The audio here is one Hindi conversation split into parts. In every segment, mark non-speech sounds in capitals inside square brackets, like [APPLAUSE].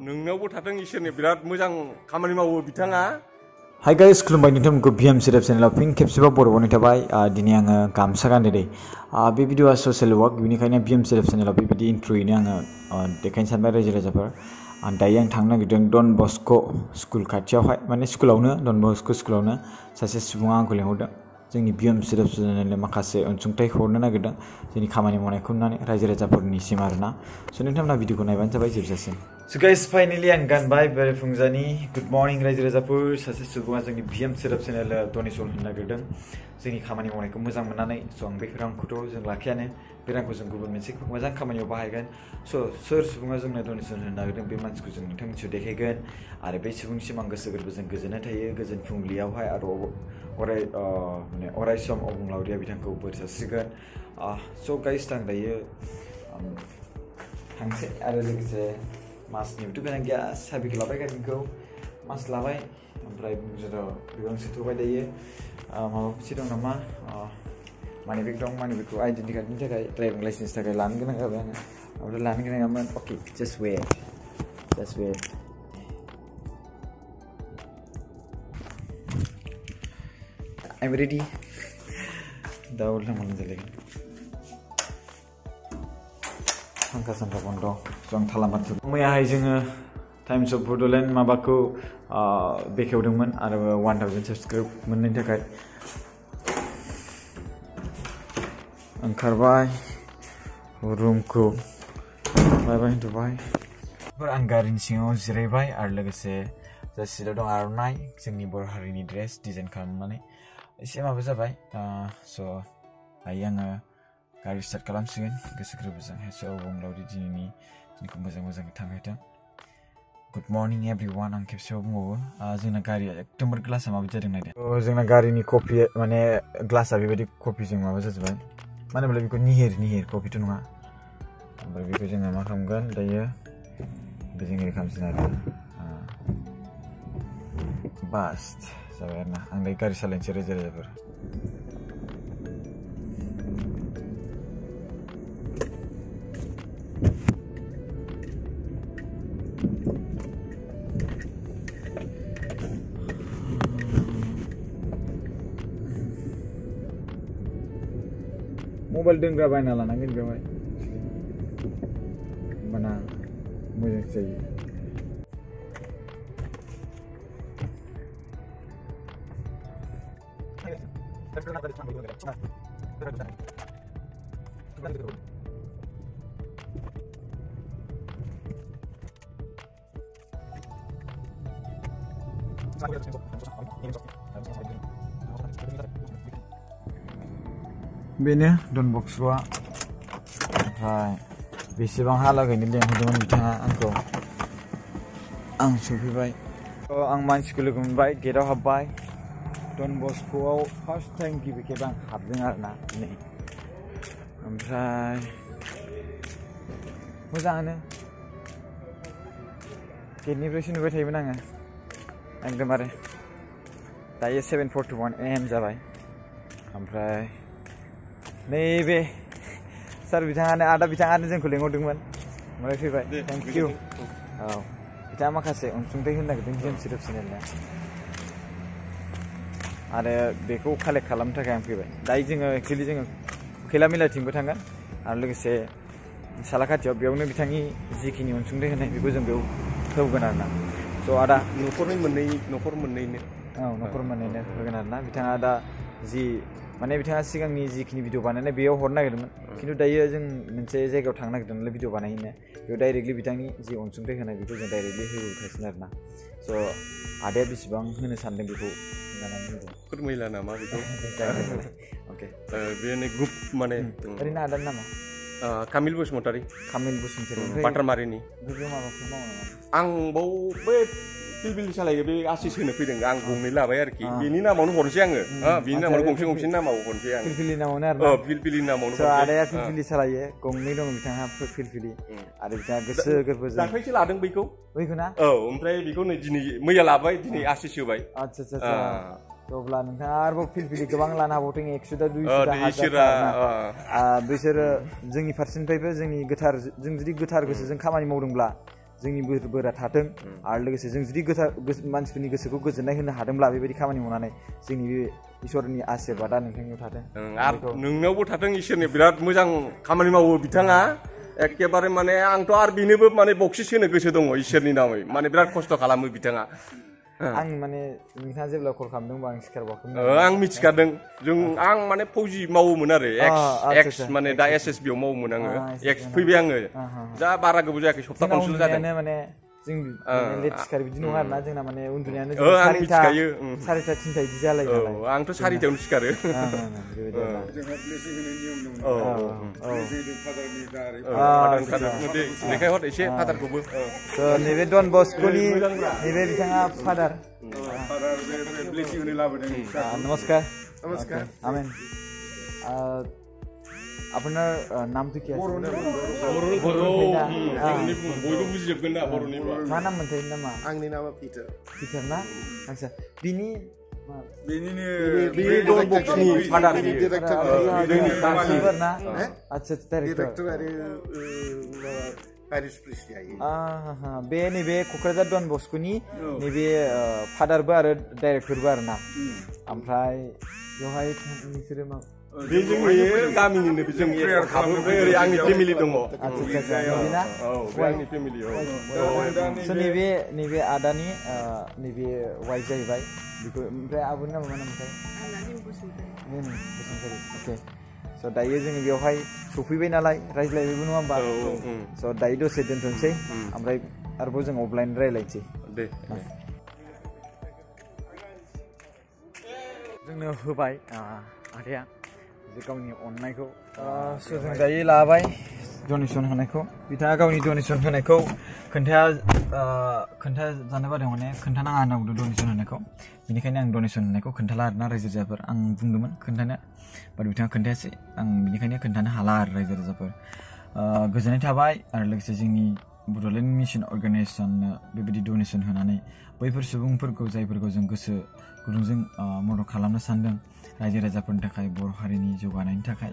नोंनावबो थाथों इसोरनि बिराद मोजां खामानि मावो बिथाङा हाय गाइस खुलुमबाय नोंथांमोनखौ भिएम सिरेप चेनेलाव फिन खेबसेबाव बर'बावनाय थाबाय। आ, दिनै आङो गामसा गानदो दै आ, बे भिडिअआ ससियेल वार्क बेनिखायनो भिएम सिरेप चेनेलाव बेबायदि इन्ट्र'यैनो आङो देखायनो सानबाय रायजो राजाफोर। दायो आं थांनो नागिरदों डन बस्क' स्कुल खाथियावहाय। माने स्कुलावनो डन बस्क' स्कुलावनो सासे सुबुङा आंखौ लेंहरदों। जोंनि भिएम सिरेप चेनेलनो माखासे अनसुंथाइ हरनो नागिरदों। जोंनि खामानि मावनायखौ नुनानै रायजो राजाफोरनिसिम आरोना। स' नोंथांमोना भिडिअखौ नायबानो जाबाय जोबजासिम। स' गाइस फाइनेलि आं गानबाय बेरेफुंजानि गुड मर्निं रायजो राजाफोर सासे सुबुङा जोंनि भिएम सिरेप चेनेल डनेसन होनो नागिरदों जोंनि खामानि मावनायखौ मोजां मोननानै स' आं बे रांखौथ' जों लाखियानो बे रांखौ जों गुबुन मोनसे मोजां खामानियाव बाहायगोन स' सोर सुबुङा जोंनो डनेसन होनो नागिरदों बे मानसिखौ जों नोंथांमोनसियाव देखायगोन आरो बे सुबुंसिम आं गोसो गोरबोजों गोजोननाय थायो गोजोन फुंबिलियावहाय आरो अराय माने अराय सम अबुंलावरिया बिथांखौ बोर सारस्रिगोन स' गाइस आं दायो थांसै आरो लोगोसे मासनिबोथ' गोनां गैया साबिखौ लाबाय गारिखौ मास लाबाय ओमफ्राय जेराव बेगां सोथ'बाय दायो आ, माबा मोनसे दं नामा मानि बेग दं मानि बेगखौ आइडेन्टि कार्डनि थाखाय ड्राइभिं लाइसेन्सनि थाखाय लानो गोनां जाबाय आङो ओमफ्राय लानो गोनाङामोन अके just wait just wait I'm ready. दा उल्था मोजां जालायगोन फांखा सांखा बन्द' ज' आं थालामाथि मैयाहाय जोङो टाइम्स अफ बड'लेण्ड माबाखौ आ, बेखेवदोंमोन आरो वान थावजेन्ड साबसक्राइब मोननायनि थाखाय ओंखारबाय रुमखौ बायबाय होनथ'बाय आं गारिनि सिङाव जिरायबाय आरो लोगोसे जा सिटआव दं आर'नाइ जोंनि बर' हारिनि ड्रेस डिजाइन खालामनानै एसे माबा जाबाय स' दायो आङो गारि स्टार्ट खालामसिगोन। गोसो गोरबोजों हेस' बुंलावदि दिनैनि दिनखौ मोजां मोजाङै थांहोथों। गुड मर्निं एभ्रि वान आं खेबसेबाव बुंबावो। जोंना गारिया एकदमबारे ग्लासा माबायदि जादों नायदो। जोंना गारिनि कपि, माने ग्लासा बेबायदि कपिजों माबा जाजोब्बाय। मानो होनब्ला बेखौ? निहिर निहिर कपिथ' नङा। ओमफ्राय बेखौ जोङो मा खालामगोन? दायो बेजों ओरै खालामसिगोन आरो। बास जाबाय आरोना। आं दायो गारि सालायनोसै। रायजो राजाफोर। मबाइल दोनग्रा बायना लानांगोन बेवहाय होमबाना मोजां जायो बेनो डन बक्सआ ओमफ्राय बेसेबांहालागैनो लेंहरदोंमोन बिथाङा आंखौ? आं सफैबाय। आं मानसिखौ लोगो मोनबाय, गेटआव हाबबाय। डन बस्क'आव फार्स्ट टाइम गिबि खेब आं हाबदों आरोना दिनै। ओमफ्राय मोजाङानो। गेटनिफ्रायसो नुबाय थायोमोन आङो। एकदमबारे। दायो सेभेन फर्टि वान एम जाबाय। ओमफ्राय नैबे सार बिथाङानो आदा बिथाङानो जोंखौ लेंहरदोंमोन ओमफ्राय फैबाय थेंक इउ औ बिथाङा माखासे अनसुंथाइ होनो नागिरदों भिएम सिरेप चेनेलनो आरो बेखौ कालेक्ट खालामनो थाखाय आं फैबाय दायो जोङो एक्सुवेलि जोङो खैला मिलाथिंबो थांगोन आरो लोगोसे सालाखाथियाव बेयावनो बिथांनि जिखिनि अनसुंथाइ होनाय बेखौ जों बेयाव होगोन आरोना स' आदा न'खरनै मोननै न'खर मोननैनो औ न'खर मोननैनो होगोन आरोना बिथाङा दा जि माने बिथाङा सिगांनि जिखिनि भिडिअ बानायनाय बेयाव हरनो नागिरदोंमोन। खिन्थु दायो जों मोनसे जायगायाव थांनो नागिरदों नालाय भिडिअ बानायहैनो। बेयाव डाइरेक्टलि बिथांनि जि अनसुंथाइ होनाय बेखौ जों डाइरेक्टलि होबोगासिनो आरोना। स' आदाया बेसेबां होनो सानदों बेखौ फोरमायला नामा बेखौ? [LAUGHS] अके ओ, बेनो ग्रुप माने ओरैनो आदानि नामा? कामिल बसुमतारी। कामिल बसुमतारी। बाटारमारिनि मावो नामा? आं बाव बे पिलपिलि सालायो बे आसिस होनो फैदों आं गंनै लाबाय आरोखि। बेनि नामावनो हरनोसै आङो बेनि नामावनो गंसे गंसेनि नामाव हरनोसै आं फिलफिलि नामावनो औ आरोना पिलपिलिनि नामावनो आदाया। फिलफिलि सालायो गंनै दङ बिथाङा फिलफिलि आरो बिथाङा गोसो गोरबोजों दाख्लैसो लादों बैखौ बैखौ ना औ ओमफ्राय बेखौ नै दिनै मैया लाबाय दिनै आसिस होबाय आदसा आदसा अब्ला नोंथाङा आरोबाव फिलफिलि गोबां लानो दै इसोरा हाजारथा बिसोरो जोंनि फारसेनिफ्रायबो जोंनि गोथार जों जुदि गोथार गोसोजों खामानि मावदोंब्ला जोंनि बोर बोरा थाथों आरो लोगोसे जों जुदि गोथार गोस- मानसिफोरनि गोसोखौ गोजोननाय होनो हादोंब्ला बेबायदि खामानि मावनानै जोंनि बे इसोरनि आशीर्बादा नोंथांनियाव थाथों ओं, आरो नोंनावबो थाथों इसोरनि बिराद मोजां खामानि मावो बिथाङा एखेबारे माने आंथ' आरो बेनोबो माने बक्सिस होनो गोसो दङ इसोरनि नामै माने बिराद खस्थ' खालामो बिथाङा आं माने नोंथाङा जेब्ला कल खालामदोंबा आं सिखारबाखैमोन ओ, आं मिथिखादों जों आं माने फौजि मावोमोन आरो एक्स आ, आच्छा, एक्स आच्छा। माने दा एस एस बि आव मावोमोन आङो आ, एस एस एक्स फैबाय आङो जा बारा गोबाव जायाखै सप्ता जोंना खनसेल' जादों उन्दुनायानो माने जों माने लेट सिखारो बिदि नङा आरोना जोंना माने उन्दुनायानो ओ, आं मिथिखायो, उम। सारिथा थिनथा बिदि जालायो औ नालाय आंथ' सारिथायावनो सिखारो ओं, ओं, ओं, बेबायदि आरोना। जोंहा ब्लेसिं होनाय नियम दं औ ब्लेसिं होदों फादारनि दारै फादार फादार दे देखायहर एसे फादारखौबो So, नैबे डन बस्क'नि नैबे बिथाङा फादार फादार बे बे ब्लेसिं होनो लाबोदों নমস্কার নমস্কার আমেন আহ, আপনার আহ, নামটা কি আছে बयबो बुजिजोबगोन ना बर'निबा मा नाम मोनथाय नामा आंनि नामा पिटार पिटार ना आच्छा बिनि मा- बेनिनो बे डन बक्सनि फादार बियो डिरेक्टर जोंनि डाइरेक्टर ना आच्छा डाइरेक्टर डिरेक्टर आरो माबा पेरिस प्रिस्टि हायो आहा बे नैबे क'क्राझार डन बस्क'नि नैबे फादारबो आरो डाइरेक्टरबो आरो ना ओमफ्राय बेवहाय नोंसोरो मा बे जोंनि गामिनिनो हाबोनिफ्राय ओरै आंनि फेमिलि दङ आंनि फेमिलि स' नैबे नैबे आदानि नैबे वाइफ जाहैबाय बेखौ ओमफ्राय आब'नि नामा मा नामथाय नेम बसुमतारी अके स' दायो जोङो बेवहाय सफैबाय नालाय रायज्लायबायबो नङा होमबा। स' दायो दसे दोनथ'नोसै ओमफ्राय आरोबाव जों अफलाइन रायज्लायनोसै दे जोंनो होबाय आदाया जे गावनि अननायखौ स' जों दायो लाबाय डनेसन होनायखौ। बिथाङा गावनि डनेसन होनायखौ खोन्थाया खोन्था जानो बादों माने खोन्थानाङा होनना बुंदों डनेसन होनायखौ। बेनिखायनो आं डनेसन होनायखौ खोन्थाला आरोना रायजो राजाफोर। आं बुंदोंमोन खोन्थानो बाट बिथाङा खोन्थायासै। आं बेनिखायनो खोन्थानो हाला आरो रायजो राजाफोर। गोजोननाय थाबाय आरो लोगोसे जोंनि बड'लेण्ड मिसन अर्गानाइजेसननो बेबायदि डनेसन होनानै बैफोर सुबुंफोरखौ जायफोरखौ जों गोसो गुदुंजों मदद खालामनो सानदों रायजो राजाफोरनि थाखाय बर' हारिनि जौगानायनि थाखाय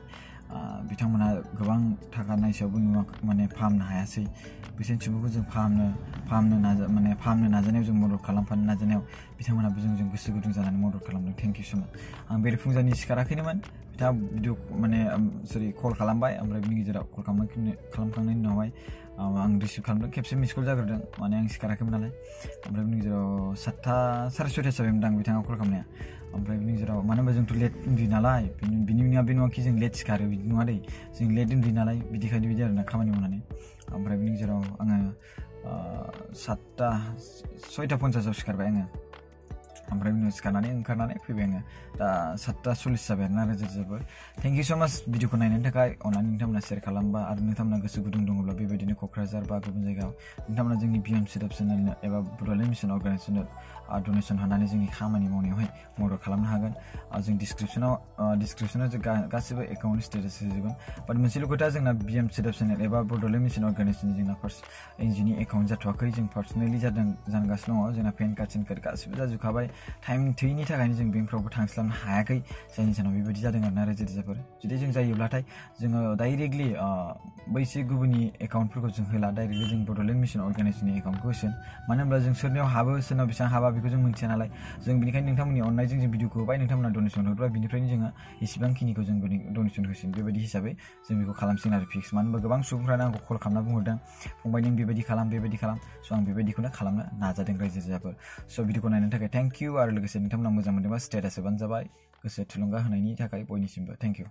uh, बिथांमोना गोबां थाखा नायसेयावबो नुवा हायासै बिसोरनि सुबुंखौ जों फाहामनो फाहामनो नाजा माने फाहामनो नाजानायाव जों मदद खालामफानो नाजानायाव बिथांमोनाबो जोंजों गोसो गुदुं जानानै मदद खालामदों थेंक इउ स' माच आं बेरेफुंजानि सिखाराखैनोमोन बिथाङा भिडिअ माने सरि कल खालामबाय ओमफ्राय बिनि गेजेराव कल खालामनाय खालामखांनायनि उनावहाय um, आं रिसिभ खालामदों खेबसे मिस कल जाग्रोदों माने आं सिखाराखैमोन नालाय ओमफ्राय बिनि गेजेराव सातथा साराय सयथा जाबायमोन आं बिथाङा कल खालामनाया ओमफ्राय बिनि गेजेराव मानो होनबा जोंथ' लेट उन्दुयो नालाय बिनि बिनि उनाव बे नङाखि जों लेट सिखारो बिदि नङा दै जों लेट उन्दुयो नालाय बिदिखायनो बिदि आरोना खामानि मावनानै ओमफ्राय बिनि गेजेराव आङो uh, सातथा सयथा पन्सासाव सिखारबाय आङो ओमफ्राय बिनि उनाव सिखारनानै ओंखारनानै फैबाय आङो दा सातथा सल्लिस जाबाय आरोना रोजा रोजाबो थेंक इउ स' माच भिडिअखौ नायनायनि थाखाय अननानै नोंथांमोना शेयार खालामबा आरो नोंथांमोना गोसो गुदुं दङब्ला बेबायदिनो क'क्राझार बा गुबुन जायगायाव नोंथांमोना जोंनि बि एम सिदाब चेनेलनो एबा बड'लेण्ड मिसन अर्गानाइजेसननो डनेसन होनानै जोंनि खामानि मावनायावहाय मदद खालामनो हागोन जों डिसक्रिपसनाव डिसक्रिपसनाव जों गासिबो एकाउन्टनि स्टेटास होजोबगोन बाट मोनसेल' खोथा जोंना बि एम सिदाब चेनेल एबा बड'लेण्ड मिसन अर्गानाइजेसन जोंना फार्स्ट एनजिनि एकाउन्ट जाथ'वाखै जों पार्सनेलि जादों जानगासिनो दङ जोंना पेन कार्ड सिन कार्ड गासिबो जाजोबखाबाय टाइम थैनि थाखायनो जों बेंकफ्रावबो थांस्लाबनो हायाखै जायनि जाहोनाव बेबायदि जादों आरोना रायजो जुदि जों जायोब्लाथाय जोङो डाइरेक्टलि बैसो गुबुननि एकाउन्टफोरखौ जों होला डाइरेक्टलि जों बड'लेण्ड मिसन अर्गानाइजेसननि एकाउन्टखौ होसिगोन मानो होनब्ला जों सोरनियाव हाबो सोरनाव बेसेबां हाबा बेखौ जों मिन्थिया नालाय जों बेनिखायनो नोंथांमोननि अननायजों जों भिडिअखौ होबाय नोंथांमोना डनेसन होग्रा बिनिफ्रायनो जोङो इसेबांखिनिखौ जों डनेसन होसिगोन बेबायदि हिसाबै जों बेखौ खालामसिगोन आरो फिक्स मानो होनबा गोबां सुबुंफ्रानो आंखौ कल खालामना बुंहरदों फंबाय नों बेबायदि खालाम बेबायदि खालाम स' आं बेबायदिखौनो खालामनो नाजादों रायजो राजाफोर स' भिडिअखौ नायनो थाखाय थेंक इउ आरो लोगोसे नोंथांमोना मोजां मोनदोंबा स्टेटास जाबाय। गोसो थुलुंगा होनायनि थाखाय बयनिसिमबो। Thank you